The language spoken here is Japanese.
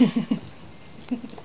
フフフ。